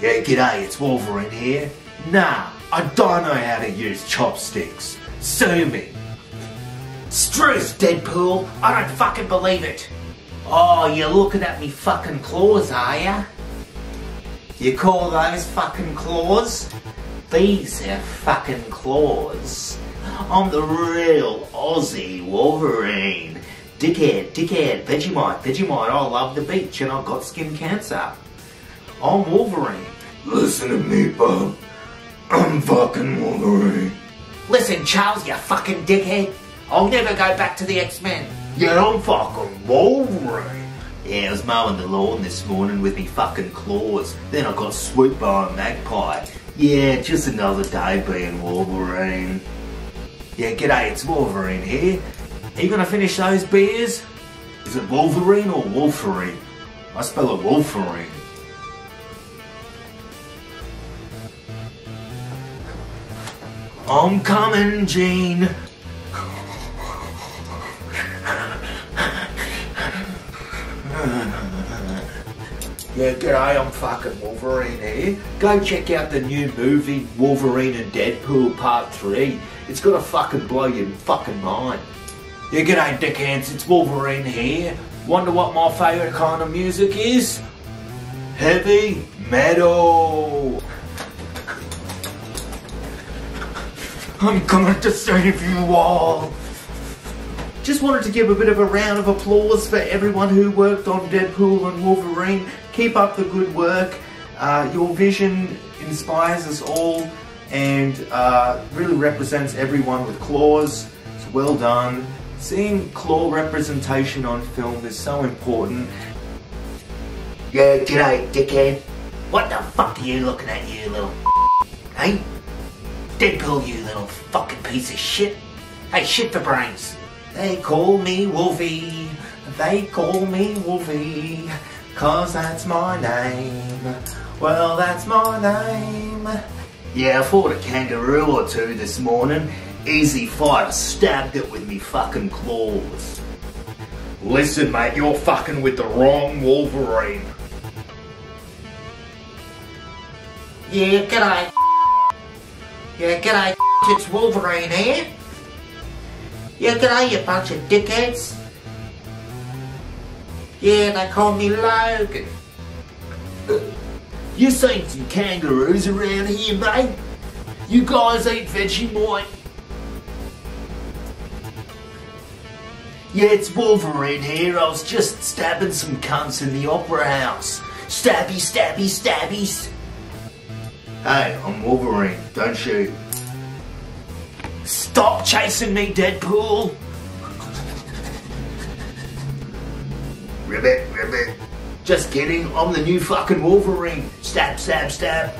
Yeah, g'day, it's Wolverine here. Nah, I don't know how to use chopsticks. Sue me. Struth, Deadpool. I don't fucking believe it. Oh, you're looking at me fucking claws, are ya? You call those fucking claws? These are fucking claws. I'm the real Aussie Wolverine. Dickhead, dickhead, Vegemite, Vegemite, I love the beach and I've got skin cancer. I'm Wolverine. Listen to me, Bob. I'm fucking Wolverine. Listen, Charles, you fucking dickhead. I'll never go back to the X-Men. Yeah, I'm fucking Wolverine. Yeah, I was mowing the lawn this morning with me fucking claws. Then I got swooped by a magpie. Yeah, just another day being Wolverine. Yeah, g'day, it's Wolverine here. Are you gonna finish those beers? Is it Wolverine or Wolverine? I spell it Wolferine. I'm coming, Gene. Yeah, g'day, I'm fucking Wolverine here. Go check out the new movie Wolverine and Deadpool Part 3. It's gonna fucking blow your fucking mind. Yeah, g'day, dickheads, it's Wolverine here. Wonder what my favourite kind of music is? Heavy metal. I'm coming to save you all. Just wanted to give a bit of a round of applause for everyone who worked on Deadpool and Wolverine. Keep up the good work. Uh, your vision inspires us all and uh, really represents everyone with claws. It's well done. Seeing claw representation on film is so important. Yeah, g'day, dickhead. What the fuck are you looking at, you little Hey? Deadpool, you little fucking piece of shit. Hey, shit for brains. They call me Wolfie, they call me Wolfie, cause that's my name. Well, that's my name. Yeah, I fought a kangaroo or two this morning. Easy fight, I stabbed it with me fucking claws. Listen, mate, you're fucking with the wrong Wolverine. Yeah, g'day. Yeah, g'day. It's Wolverine here. Yeah, g'day, you bunch of dickheads. Yeah, they call me Logan. You seen some kangaroos around here, mate? You guys eat Vegemite? Yeah, it's Wolverine here. I was just stabbing some cunts in the opera house. Stabby, stabby, stabbies. Hey, I'm Wolverine. Don't shoot. Stop chasing me, Deadpool! Ribbit, ribbit. Just kidding, I'm the new fucking Wolverine. Stab, stab, stab.